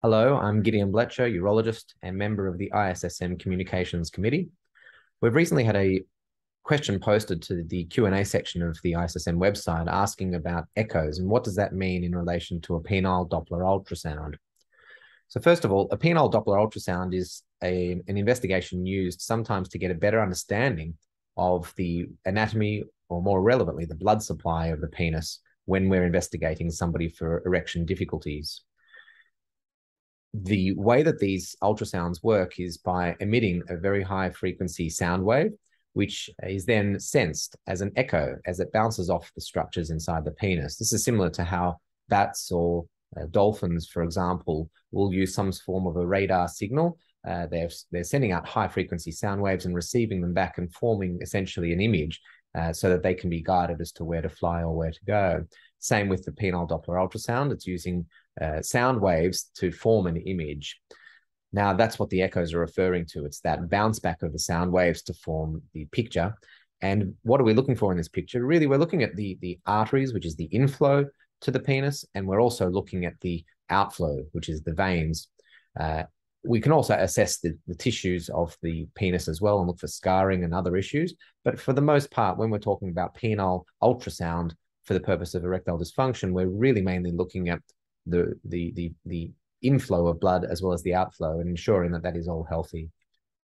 Hello, I'm Gideon Blecher, urologist and member of the ISSM Communications Committee. We've recently had a question posted to the Q&A section of the ISSM website asking about echoes and what does that mean in relation to a penile Doppler ultrasound. So first of all, a penile Doppler ultrasound is a, an investigation used sometimes to get a better understanding of the anatomy or more relevantly, the blood supply of the penis when we're investigating somebody for erection difficulties the way that these ultrasounds work is by emitting a very high frequency sound wave, which is then sensed as an echo as it bounces off the structures inside the penis. This is similar to how bats or uh, dolphins, for example, will use some form of a radar signal. Uh, they're, they're sending out high frequency sound waves and receiving them back and forming essentially an image uh, so that they can be guided as to where to fly or where to go. Same with the penile Doppler ultrasound. It's using uh, sound waves to form an image. Now, that's what the echoes are referring to. It's that bounce back of the sound waves to form the picture. And what are we looking for in this picture? Really, we're looking at the, the arteries, which is the inflow to the penis, and we're also looking at the outflow, which is the veins. Uh, we can also assess the, the tissues of the penis as well and look for scarring and other issues. But for the most part, when we're talking about penile ultrasound for the purpose of erectile dysfunction, we're really mainly looking at the the the the inflow of blood as well as the outflow and ensuring that that is all healthy.